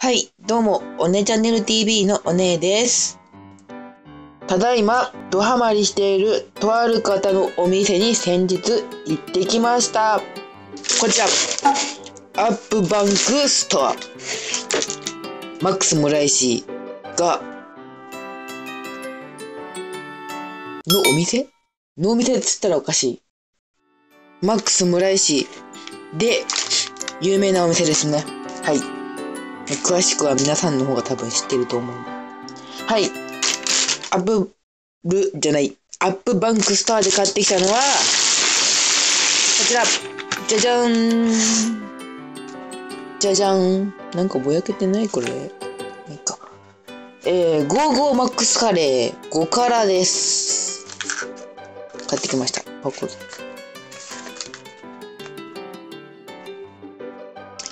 はい、どうも、おねチャンネル TV のおねえです。ただいま、ドハマりしているとある方のお店に先日行ってきました。こちら、 AppBank Store。マックス村井が、のお店？のお店っつったらおかしい。マックス村井で有名なお店ですね。はい。詳しくは皆さんの方が多分知ってると思う。はい。アップルじゃない、 AppBank Store で買ってきたのは、こちら。じゃじゃーん。じゃじゃん。なんかぼやけてないこれ。いいか。えー、ゴーゴーマックスカレー5辛です。買ってきました。箱で。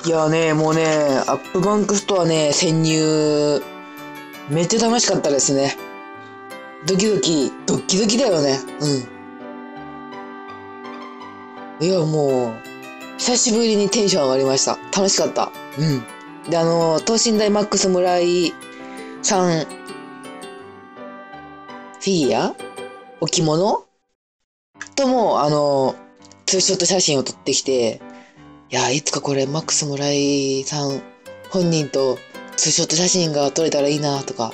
いやね、もうね、 AppBank Store ね、潜入、めっちゃ楽しかったですね。ドキドキ、ドッキドキだよね。うん。いや、もう、久しぶりにテンション上がりました。楽しかった。うん。で、あの、等身大マックス村井さん、フィギュア？置物？とも、あの、ツーショット写真を撮ってきて、いや、いつかこれ、マックス村井さん本人とツーショット写真が撮れたらいいなとか、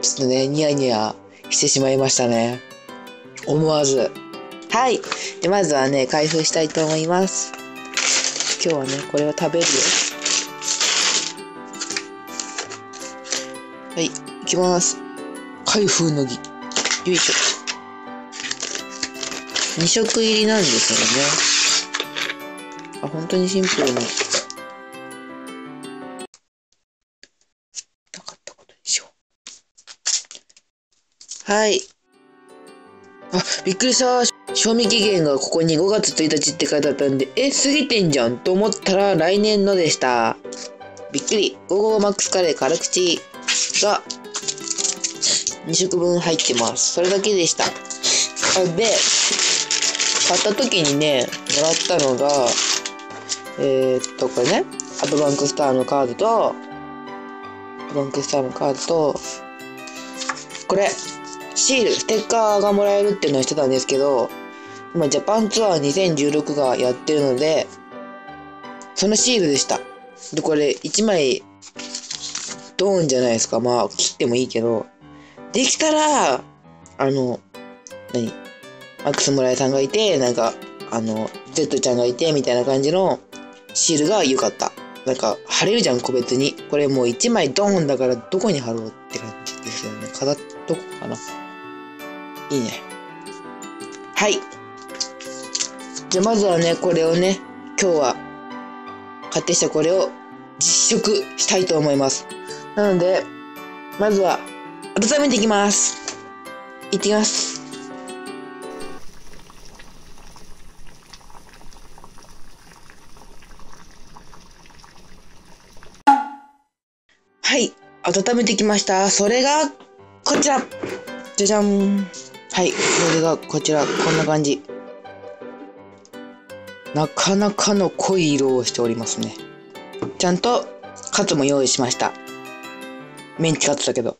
ちょっとね、ニヤニヤしてしまいましたね。思わず。はい。で、まずはね、開封したいと思います。今日はね、これを食べるよ。はい、いきます。開封の儀。よいしょ。2色入りなんですよね。あ、本当にシンプルに。なかったことにしよう。はい。あ、びっくりした。賞味期限がここに5月1日って書いてあったんで、え、過ぎてんじゃんと思ったら来年のでした。びっくり。ゴーゴーマックスカレー辛口が2食分入ってます。それだけでした。で、買った時にね、もらったのが、えー、っと、これね、 AppBank Store のカードと、 AppBank Store のカードと、これ、シール、ステッカーがもらえるっていうのをしてたんですけど、今、ジャパンツアー2016がやってるので、そのシールでした。で、これ、1枚、ドーンじゃないですか。まあ、切ってもいいけど、できたら、あの、何？マックス村井さんがいて、なんか、あの、Z ちゃんがいて、みたいな感じのシールが良かった。なんか、貼れるじゃん、個別に。これもう1枚ドーンだから、どこに貼ろうって感じですよね。飾っとこうかな。いいね。はい。じゃあ、まずはね、これをね、今日は、買ってきたこれを実食したいと思います。なので、まずは、温めていきます。いってきます。温めてきました。それが、こちらじゃじゃんはい、それがこちら、こんな感じ。なかなかの濃い色をしておりますね。ちゃんと、カツも用意しました。メンチカツだけど。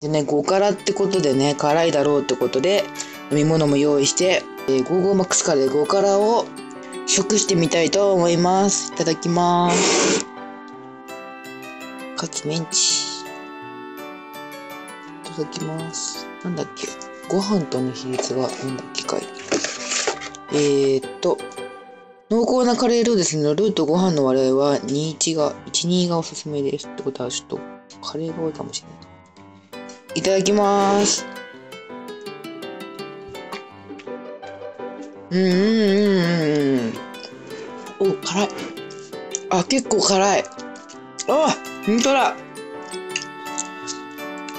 でね、5辛ってことでね、辛いだろうってことで、飲み物も用意して、えー、ゴーゴーマックスカレー5辛を食してみたいと思います。いただきます。カツメンチ。いただきます。なんだっけ？ご飯との比率が、なんだっけかい。えー、っと、濃厚なカレールーですね。ルーとご飯の割合は21が、12がおすすめです。ってことは、ちょっと、カレーが多いかもしれない。いただきます。うんうんうんうんうん。お、辛い。あ、結構辛い。あ、ほんとだ。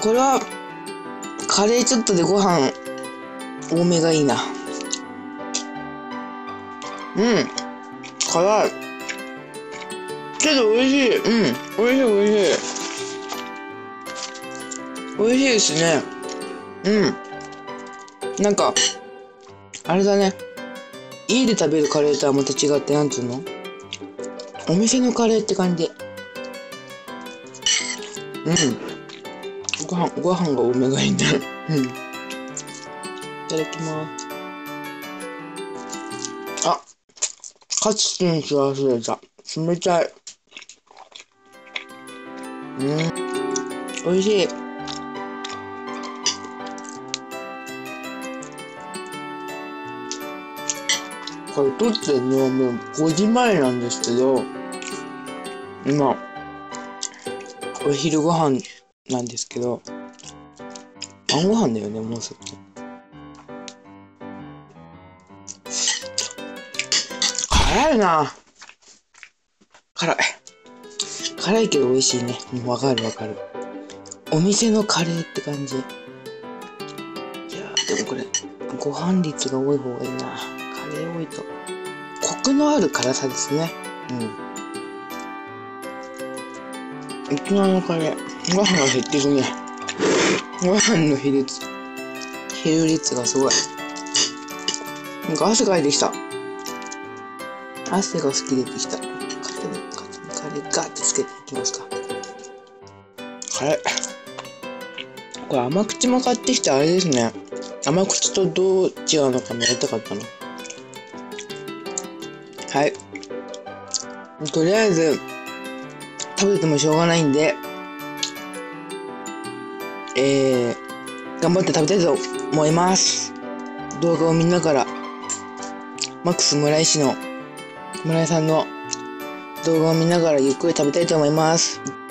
これは、カレーちょっとでご飯多めがいいな。うん。辛い。けど美味しい。うん。美味しい美味しい。美味しいですね。うん。なんか、あれだね。家で食べるカレーとはまた違って、なんつうの？お店のカレーって感じ。うん。ご飯、ご飯が多めがいいね。うん。いただきます。あ、カツチンし忘れた。冷たい。うん。美味しい。これ撮ってるのはもう5時前なんですけど、今、お昼ご飯なんですけど、晩ご飯だよね、もうすぐ。辛いな辛い。辛いけど美味しいね。うんわかるわかる。お店のカレーって感じ。いやでもこれ、ご飯率が多い方がいいな。カレー多いと。コクのある辛さですね。うん。沖縄のカレー、ご飯が減っていくね。ご飯の比率、比率がすごい。なんか汗かいてきた。汗が好き出てきた。肩に、肩にカレーガーってつけていきますか。カレー。これ甘口も買ってきてあれですね。甘口とどう違うのかもやりたかったの。はい。とりあえず、食べてもしょうがないんで、えー、頑張って食べたいと思います。動画を見ながら、マックス村井氏の村井さんの動画を見ながらゆっくり食べたいと思います。